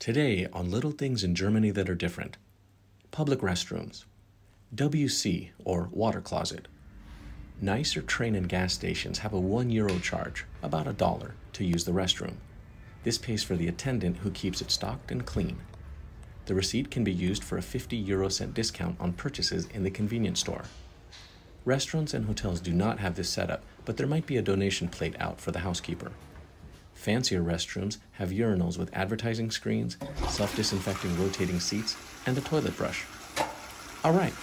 Today, on little things in Germany that are different public restrooms, WC or water closet. Nicer train and gas stations have a 1 euro charge, about a dollar, to use the restroom. This pays for the attendant who keeps it stocked and clean. The receipt can be used for a 50 euro cent discount on purchases in the convenience store. Restaurants and hotels do not have this setup, but there might be a donation plate out for the housekeeper. Fancier restrooms have urinals with advertising screens, self disinfecting rotating seats, and a toilet brush. All right,